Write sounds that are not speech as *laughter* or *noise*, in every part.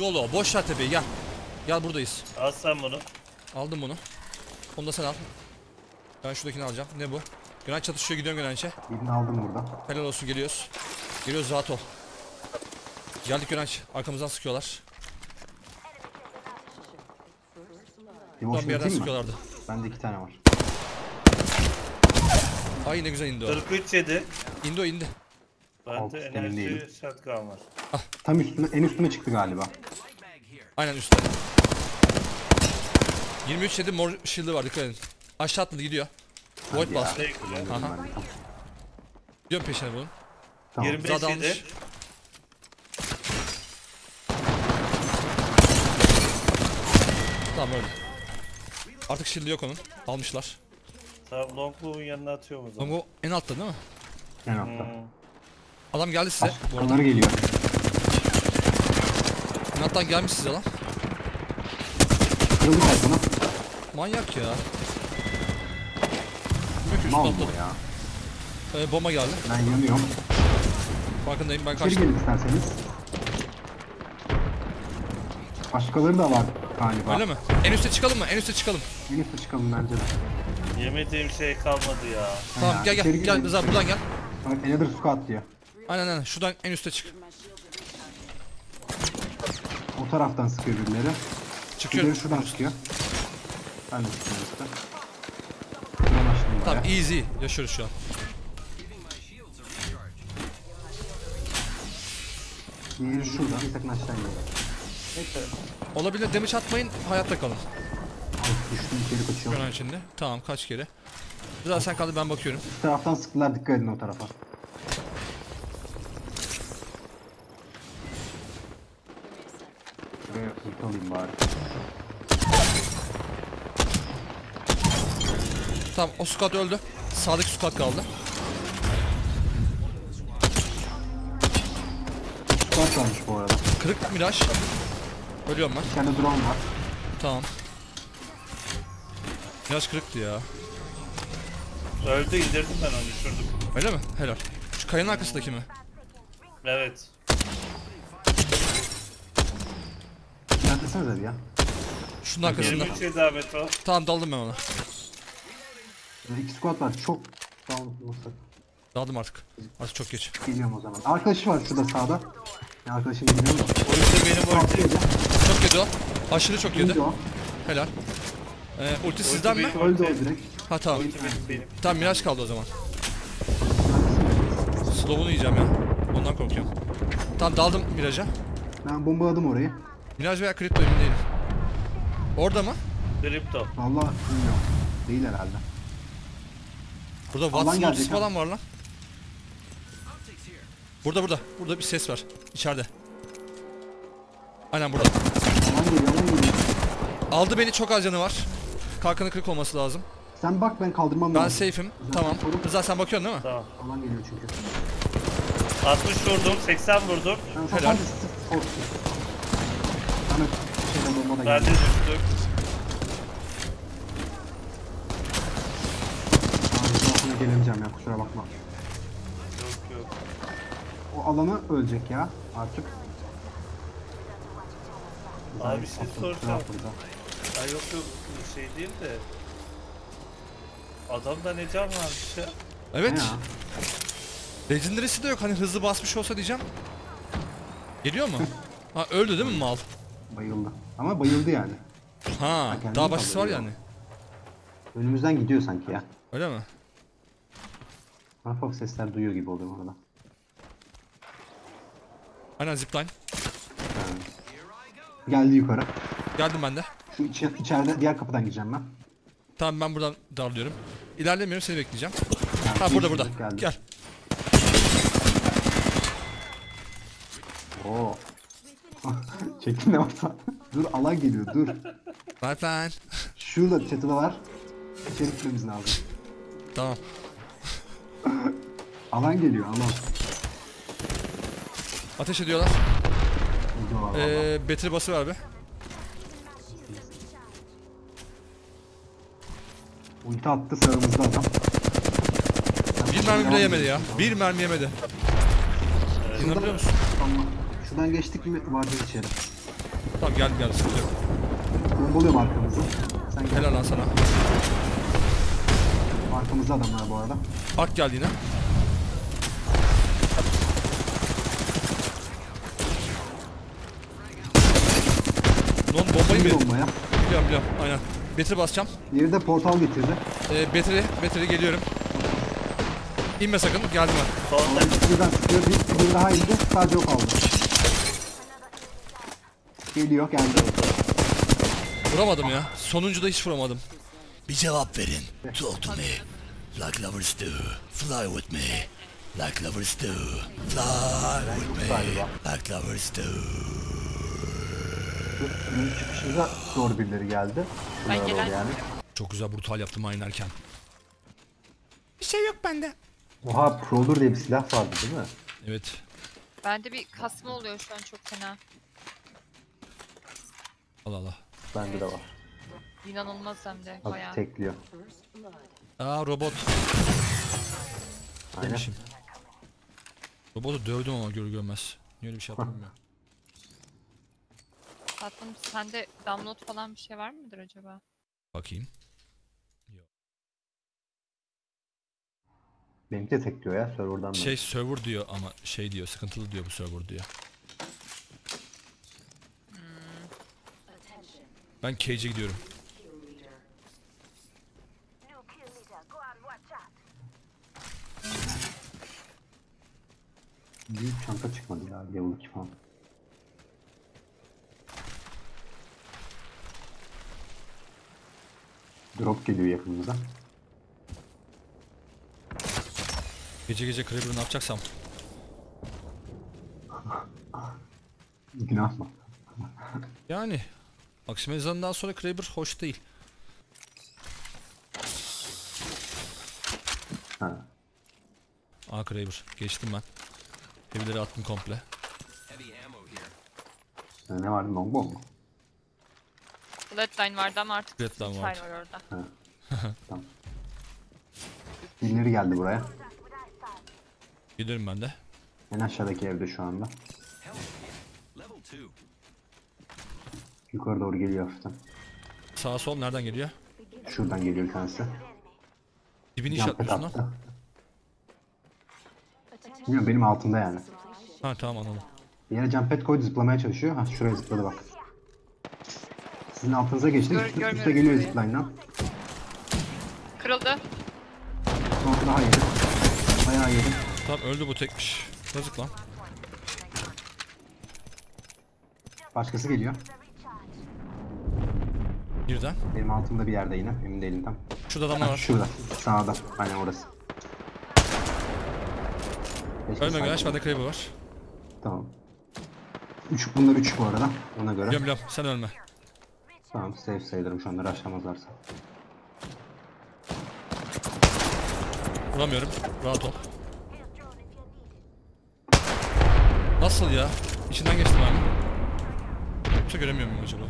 Yolo. Boş ver tepeyi gel. Gel buradayız. Al sen bunu. Aldım bunu. Onu da sen al. Ben şuradakini alacağım. Ne bu? Granç çatışıyor gidiyorum Granç'e. Birini aldım burada. Helal olsun geliyoruz. Geliyoruz rahat ol. Geldik Granç. Arkamızdan sıkıyorlar. Buradan bir yerden sıkıyorlardı. Bende iki tane var. Ay ne güzel indi o. 43 yedi. İndi o indi. Alt Bende emin değilim. enerji shotgun var. Tam üstüne, en üstüne çıktı galiba. Aynen üstte. 23 yedi mor shield'ı var dikkat edin. Aşağı atladı gidiyor. Void bastı. Aha. Gidiyorum peşine bunun. Tamam. 25 Zaten yedi. almış. Tamam öyle. Artık shield'ı yok onun. Almışlar. Tamam Longboow'un yanına atıyorum o zaman. Longo en altta değil mi? En altta. Hmm. Adam geldi size. Bu arada. Onları geliyor. En alttan gelmiş size lan. Kırıldı kalkana. Manyak ya. Üstüne Mal bu ya. Ee, bomba geldi. Ben yanıyorum. Farkındayım ben İçeri kaçtım. gelin isterseniz. Başkaları da var galiba. Öyle mi? En üste çıkalım mı? En üste çıkalım. En üstte çıkalım bence de. Yemediğim şey kalmadı ya. Tamam Ya, gel gel. içeri Gel girin. Rıza buradan gel. Bak Another squad diyor. Aynen aynen. Şuradan en üste çık. O taraftan sıkıyor birileri. Çıkıyorum. Birileri şuradan sıkıyor. Ben de sıkıyorum işte. Tamam easy. Yaşıyoruz şu an. Diğeri şurada. Bir sakın aşağı iniyor. Neyse. Olabilir damage atmayın. Hayatta kalın. Düştüm içeri kaçıyorum. Şu an içinde. Tamam kaç kere. Rıza sen kaldı ben bakıyorum. Bu taraftan sıktılar dikkat edin o tarafa. Ulti alayım bari. Tamam o squad öldü. Sağdaki squad kaldı. Squad varmış bu arada. Kırık Miraj. Ölüyorum ben. Bir tane drone var. Tamam. Miraj kırıktı ya. Öldü indirdim ben onu düşürdüm. Öyle mi? Helal. Şu kayanın arkasındaki mi? Evet. İşaretlesenize bir ya. Şunun arkasında. 23 yedi Ahmet o. Tamam daldım ben ona. Böyle iki squad var. Çok. Daldım artık. Artık çok geç. Geliyorum o zaman. Arkadaşı var şurada sağda. Ya arkadaşım bilmiyorum da. O işte benim ulti. Çok yedi o. Aşırı çok yedi. Öldü o. Helal. Ee, ulti sizden mi? Öldü o direkt. Ha tamam. Ulti benim, benim. Tamam Miraj kaldı o zaman. Slow'unu yiyeceğim ya. Ondan korkuyorum. Tamam daldım Miraj'a. Ben bombaladım orayı. Miraj veya Crypto emin değilim. Orada mı? Crypto. Vallahi bilmiyorum. Değil herhalde. Burada Watson gelecek ha. falan var lan. Burada burada. Burada bir ses var. İçeride. Aynen burada. Geliyor, geliyor. Aldı beni çok az canı var. Kalkanı kırık olması lazım. Sen bak ben kaldırmam Ben lazım. safe'im. Tamam. Rıza sen bakıyorsun değil mi? Tamam. Alan geliyor çünkü. 60 vurdum, 80 vurdum. Ben Helal. Helal. Sana şeyden Ben de geldi. düştüm. Abi sonra gelemeyeceğim ya kusura bakma. Yok yok. O alana ölecek ya artık. Abi bir şey soracağım. atladı. Ya yok yok bir şey değil de. Adamda ne can varmış ya. Evet. Ya? Legendary'si de yok. Hani hızlı basmış olsa diyeceğim. Geliyor mu? *laughs* Ha öldü değil mi mal? Bayıldı. Ama bayıldı yani. Ha, kendini daha başkası var yani. Önümüzden gidiyor sanki ya. Öyle mi? Hafif sesler duyuyor gibi oluyor orada. Aynen zipline. Ha. Geldi yukarı. Geldim ben de. Şu içe, içeride diğer kapıdan gireceğim ben. Tamam ben buradan darlıyorum. İlerlemiyorum seni bekleyeceğim. Yani Ha burada burada. çocuk geldi. Gel. Oo. *laughs* *laughs* Çekin ne varsa. dur alan geliyor dur. Lifeline. Şurada çatıda var. İçeri gitmemiz lazım. Tamam. Alan geliyor alan. Ateş ediyorlar. Ee, battery bası be. Ulti attı sağımızda adam. Bir mermi bile yemedi ya. Bir mermi yemedi. İnanabiliyor musun? Şuradan geçtik mi vardı içeri. Tamam geldim geldim sıkıntı yok. Buluyorum arkamızı. Sen gel. Helal lan sana. Arkamızda adamlar bu arada. Ark geldi yine. Lan bombayı mı bombaya. Biliyorum biliyorum aynen. Betri basacağım. De portal getirdi. Ee, Betri, Betri geliyorum. İnme sakın ben. Solda Birden sıkıyor. Bir, bir daha indi. Sadece o kaldı. Geliyor geldi. Vuramadım ya. Sonuncuda hiç vuramadım. Bir cevap verin. Talk to me. Like lovers do. Fly with me. Like lovers do. Fly with me. Like lovers do. Bunun çıkışında doğru birileri geldi. Ben Bunlara doğru gelen- yani. Çok güzel brutal yaptım oynarken. Bir şey yok bende. Oha Prolur diye bir silah vardı değil mi? Evet. Bende bir kasma oluyor şu an çok fena. Allah Allah. Bende de var. İnanılmaz hem de bayağı. tekliyor. Aa robot Aynen. demişim. Robotu dövdüm ama gör görmez. Niye öyle bir şey yaptım ya? *laughs* Tatlım sende download falan bir şey var mıdır acaba? Bakayım. Benimki de tekliyor ya serverdan da. Şey server diyor ama şey diyor sıkıntılı diyor bu server diyor. Ben cage'e gidiyorum. Büyük çanta çıkmadı ya level 2 falan. Drop geliyor yakınımıza. Gece gece Kraber'ı ne yapacaksam. Günah mı? Yani. Akşam ezanından sonra Kraber hoş değil. Ha. Aa Kraber. Geçtim ben. Evleri attım komple. Ne vardı longbow mu? Bloodline vardı ama artık Bloodline vardı. var orada. *laughs* Tamam. Birileri geldi buraya. Giderim ben de. En aşağıdaki evde şu anda. Yukarı doğru geliyor hafiften. Sağ sol nereden geliyor? Şuradan geliyor bir tanesi. Dibini lan. attı. Bilmiyorum benim altımda yani. Ha tamam anladım. Bir yere jump pad koydu zıplamaya çalışıyor. Ha şuraya zıpladı bak. Sizin altınıza geçti. Gör- Üste, üste geliyor zipline'dan. Kırıldı. Sonra daha yedi. Bayağı yedi. Tamam öldü bu tekmiş. Yazık lan. Başkası geliyor. Birden. Benim altımda bir yerde yine. Emin değilim tam. Şurada adamlar var. şurada. Sağda. Aynen orası. Ölme güneş bende. Kraber var. Tamam. Üç, bunlar üç bu arada. Ona göre. Biliyorum biliyorum sen ölme. Tamam safe sayılırım şu anda rushlamazlarsa. Vuramıyorum. Rahat ol. Nasıl ya? İçinden geçtim abi. Yoksa göremiyor muyum acaba?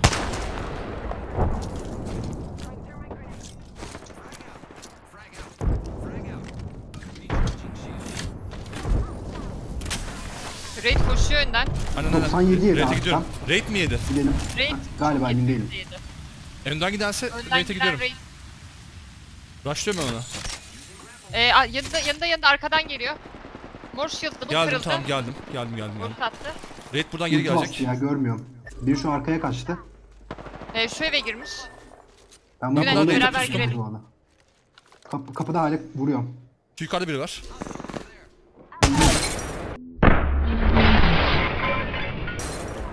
Raid koşuyor önden. Aynen aynen. 97 yedi Raid'e abi, gidiyorum. Raid mi yedi? Gidelim. Raid Galiba emin değilim. Önden giderse Önden Raid'e giden gidiyorum. Raid. Rushlıyorum ben ona. Ee, a- yanında, yanında yanında arkadan geliyor. Mor shield'lı bu Geldim kırıldı. tamam geldim. Geldim geldim geldim. Vurut attı. Raid buradan geri Bir bastı gelecek. ya görmüyorum. Bir şu arkaya kaçtı. Ee, şu eve girmiş. Ben bunu Gülen, kullanıyorum. beraber Tuttum girelim. Kapı, kapıda hala vuruyorum. Şu yukarıda biri var.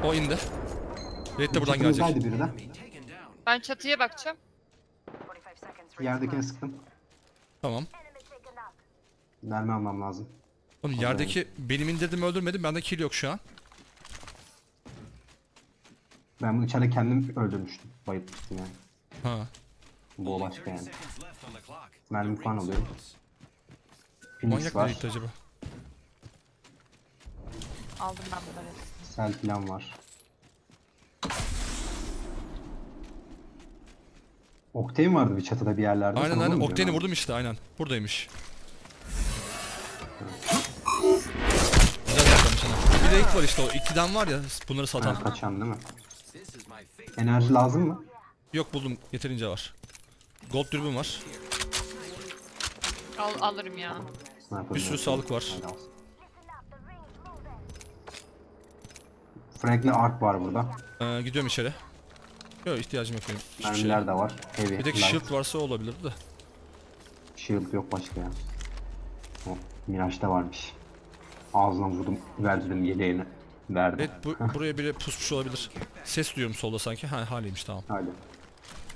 O indi. Raid de buradan gelecek. Biri de. Ben çatıya bakacağım. 45 seconds. Yerdekine sıktım. Tamam. Mermi almam lazım. Oğlum yerdeki benim indirdim öldürmedim. Bende kill yok şu an. Ben bunu içeride kendim öldürmüştüm. Bayıltmıştım yani. Ha. Bu başka yani. Mermi falan alıyorum. Phoenix Manyak var. gitti acaba? Aldım ben bunları. Sel falan var. Octane vardı bir çatıda bir yerlerde. Aynen Sana aynen. Octane'i diyorum vurdum işte aynen. Buradaymış. Güzel yapmış ana. Bir de ilk var işte o ikiden var ya bunları satan. Ha, kaçan değil mi? Enerji lazım mı? Yok buldum yeterince var. Gold dürbün var. Al, alırım ya. Bir sürü sağlık var. Frank'le Ark var burada. Ee, gidiyorum içeri. Yok ihtiyacım yok benim. Hiçbir şeye. Mermiler de var. Heavy. Bir tek light. shield varsa olabilir de. Shield yok başka ya. Oh, Mirage'da varmış. Ağzına vurdum, verdim yeleğini. Verdim. Evet bu, buraya biri pusmuş olabilir. Ses duyuyorum solda sanki. Ha haliymiş tamam. Hadi.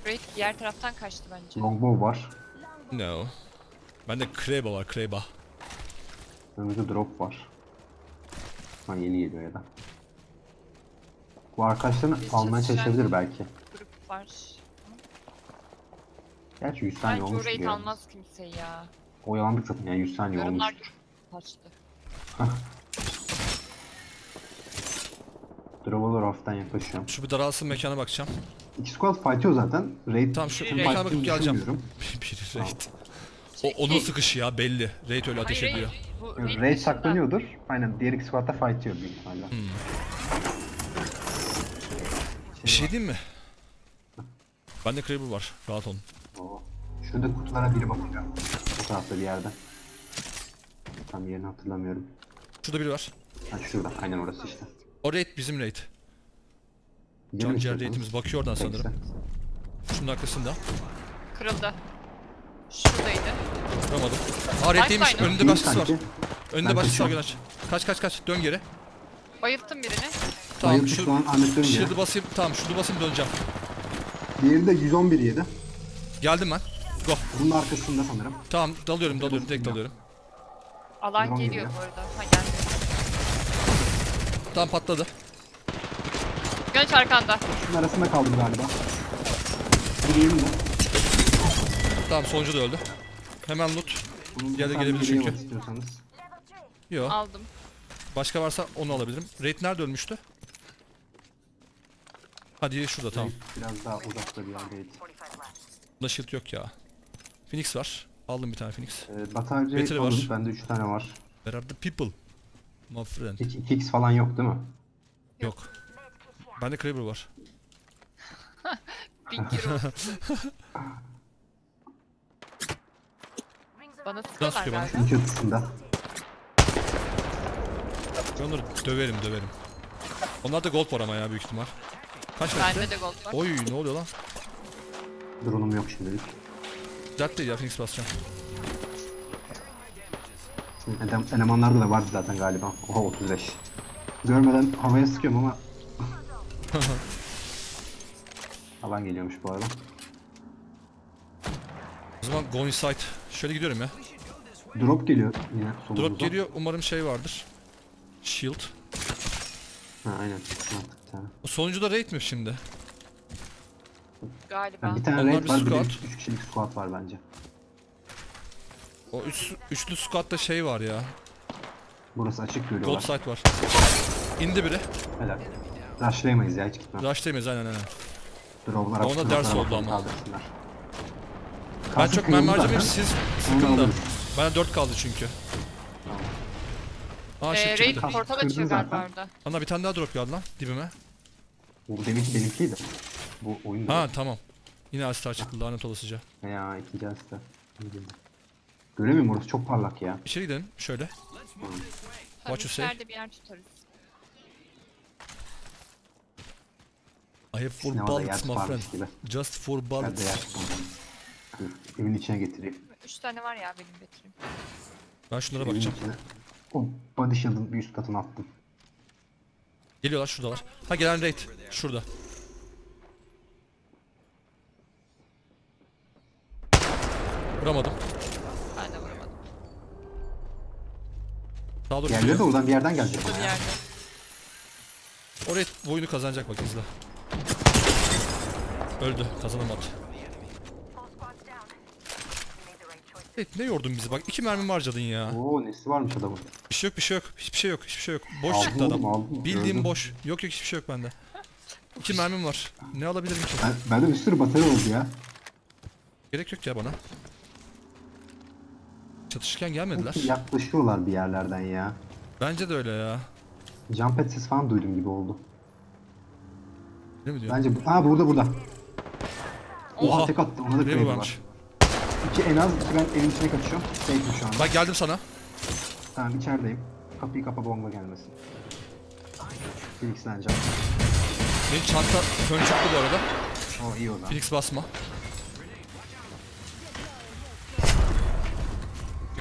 Raid diğer taraftan kaçtı bence. Longbow var. No. Bende Kreba var Kreba. Önümüzde drop var. Ha yeni geliyor ya da. Bu arkadaşlarını almaya çalışabilir belki. Grup var. Gerçi 100 saniye Bence olmuş o raid almaz kimse ya. Oyalandık zaten yani 100 saniye olmuş. Yorumlar kaçtı. *laughs* Drop'lar hafiften yaklaşıyorum. Şu bir daralsın mekana bakacağım. İki squad fight'ıyor zaten. Raid Tamam şu mekana bakıp geleceğim. *laughs* Biri raid. O, onun sıkışı ya belli. Raid öyle ateş ediyor. raid- raid saklanıyordur. Aynen diğer iki squad'da fight'ıyor büyük ihtimalle. Bir şey diyeyim mi? Bende Kraber var. Rahat olun. Oo. Şurada kutulara biri bakıyor. Bu tarafta bir yerde. Tam yerini hatırlamıyorum. Şurada biri var. Ha şurada. Aynen orası işte. O raid bizim raid. Can ciğer raidimiz bakıyor oradan sanırım. Şunun arkasında. Kırıldı. Şuradaydı. Vuramadım. Aa raid'deymiş. Önünde başkası var. Önünde başkası var. Güneş. Kaç kaç kaç. Dön geri. Bayılttım birini. Tamam Bayıldı şu şu shield'ı basayım. Tamam şunu basayım döneceğim. Diğeri de 111 yedi. Geldim ben. Go. Bunun arkasında sanırım. Tamam dalıyorum dalıyorum. Direkt dalıyorum. Alan geliyor. bu arada. Ha geldi. Tamam patladı. Gönç arkanda. Şunun arasında kaldım galiba. Gireyim de. Tamam sonuncu da öldü. Hemen loot. Bunun Yerde bir gelebilir çünkü. istiyorsanız. Yok. Aldım. Başka varsa onu alabilirim. Raid nerede ölmüştü? Hadi şurada tamam. Biraz daha uzakta bir yerdeydi. 45 left. Bunda shield yok ya. Phoenix var. Aldım bir tane Phoenix. Ee, batarya var. aldım. Bende 3 tane var. Where are the people? My friend. Hiç 2x falan yok değil mi? Yok. Bende Kraber var. *laughs* Bin kilo. Bana sıkıyorlar bana? galiba. Çatısında. Ben onları döverim döverim. Onlarda gold var ama ya büyük ihtimal. Kaç? Bende de gold var. Oy ne oluyor lan? Drone'um yok şimdilik. Dert değil ya Phoenix basacağım. Edem, elemanlarda da vardı zaten galiba. Oha 35. Görmeden havaya sıkıyorum ama... *laughs* Alan geliyormuş bu arada. O zaman go inside. Şöyle gidiyorum ya. Drop geliyor yine solumuzda. Drop geliyor umarım şey vardır. Shield. Ha aynen. O sonuncu da raid mi şimdi? Galiba. Ha, bir tane Onlar raid bir var, bir de squad. 3 kişilik squad var bence. O üç, üçlü squad'da şey var ya. Burası açık Gold görüyorlar. site var. İndi biri. Helal. Rushlayamayız ya hiç gitmem. Rush demeyiz aynen aynen. Drop'lar Ona açık, ders oldu ama. kaldırsınlar. Ben Kalsın çok kıyımı harcamayayım siz Onu da sıkın da. alırız. Bana 4 kaldı çünkü. Aa Ee, raid çıktı. portal açıyor galiba orada. Ana bir tane daha drop geldi lan dibime. Bu deminki benimkiydi. Bu oyun Ha tamam. Yine Astar çıktı lanet olasıca. Ya ikinci hasta. Göremiyorum orası çok parlak ya. İçeri gidelim şöyle. What you say? içeride bir yer tutarız. I have four Sinemada yer bullets my friend. gibi. Just four Ben de bullets. yer Dur, Evin içine getireyim. Üç tane var ya benim betim. Ben şunlara Evin bakacağım. içine. O body shield'ın bir üst katına attım. Geliyorlar şuradalar. Ha gelen raid. Şurada. Vuramadım. Sağa doğru Diğerleri de gidiyor. oradan bir yerden gelecek Şurada bir ya. yerde. O raid bu oyunu kazanacak bak izle. Öldü. Kazanamadı. Raid ne yordun bizi bak. iki mermi harcadın ya. Oo nesi varmış adamın. Bir şey yok bir şey yok. Hiçbir şey yok. Hiçbir şey yok. Boş Aldım çıktı adam. aldım. Bildiğim Gördüm. boş. Yok yok hiçbir şey yok bende. İki mermim var. Ne alabilirim ki? Ben, bende bir sürü batarya oldu ya. Gerek yok ya bana. Çatışırken gelmediler. Yaklaşıyorlar bir yerlerden ya. Bence de öyle ya. Jump pad ses falan duydum gibi oldu. Değil mi diyor? Bence bu. Ha burada burada. Oha, Oha. tek attı. Ona da kredi var. İki en az iki ben evin içine kaçıyorum. Safe'im şu anda. Ben geldim sana. Tamam içerideyim. Kapıyı kapa bomba gelmesin. Felix'leneceğim. Benim çanta ön çıktı bu arada. O iyi o zaman. Felix basma.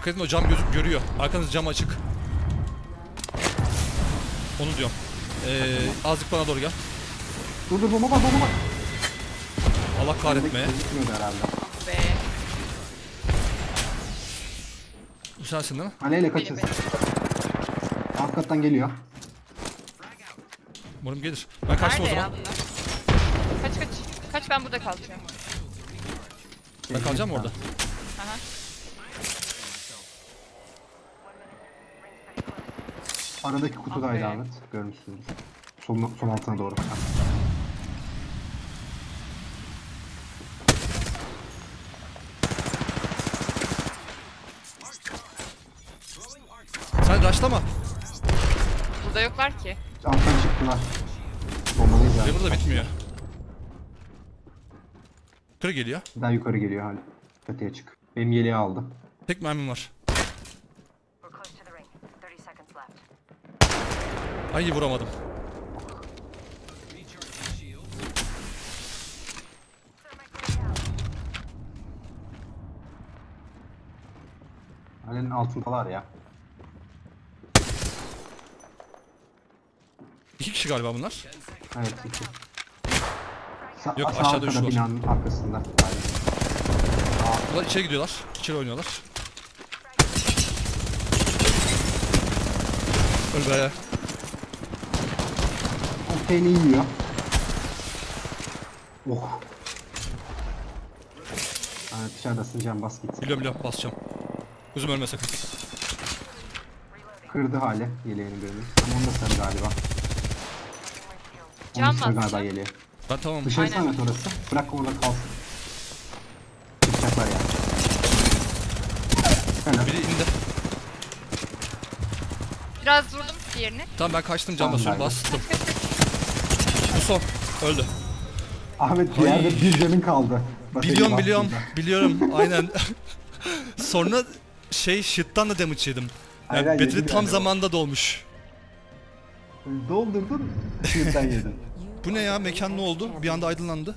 Dikkat edin o cam gözük görüyor. Arkanız cam açık. Onu diyorum. Ee, azıcık bana doğru gel. Dur dur bomba bomba. Allah kahretmeye. Gözükmüyordu herhalde. Be. Bu sensin değil mi? Aleyhle kaçın. Alt kattan geliyor. Umarım gelir. Ben kaçtım o Nerede ya zaman. bunlar? Kaç kaç. Kaç ben burada kalacağım. Ben kalacağım mı orada? Aha. Aradaki kutudaydı Ah. Ahmet. Görmüşsünüz. Sol, sol altına doğru. Sen rushlama. Burada yoklar ki. Alttan çıktılar. Bombalıyız yani. River da bitmiyor. Yukarı geliyor. Daha yukarı geliyor hali. Çatıya çık. Benim yeleği aldı. Tek mermim var. Ay vuramadım. Halenin altındalar ya. İki kişi galiba bunlar. Evet iki. Sa Yok, sağ aşağıda üç var. binanın arkasında. Aynen. Bunlar içeri gidiyorlar. İçeri oynuyorlar. Öl be. Kokteyli yiyor. Oh. Evet dışarıdasın can bas git. Biliyorum biliyorum basacağım. Kuzum ölme sakın. Kırdı hali yeleğini birini. Ama onu da sen galiba. Can Onu sen basacağım. galiba yeleği. Ben tamam. Dışarısı Aynen. Ahmet orası. Bırak orada kalsın. Çıkacaklar ya. Helal. Biri indi. Biraz vurdum diğerini. Tamam ben kaçtım can Tamam, basıyorum ben de. bastım. *laughs* Bu son. Öldü. Ahmet bir yerde bir canın kaldı. Biliyorum biliyorum. Biliyorum *laughs* aynen. Sonra şey shit'tan da damage yedim. Yani battery yedi tam galiba. zamanda dolmuş. Doldurdun. Şırdan yedin. Bu ne ya mekan ne oldu? Bir anda aydınlandı.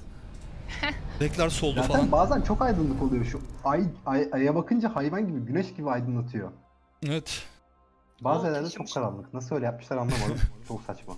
Renkler soldu Zaten falan. bazen çok aydınlık oluyor şu ay, ay aya bakınca hayvan gibi güneş gibi aydınlatıyor. Evet. Bazı yerlerde çok karanlık. Nasıl öyle yapmışlar anlamadım. *laughs* çok saçma.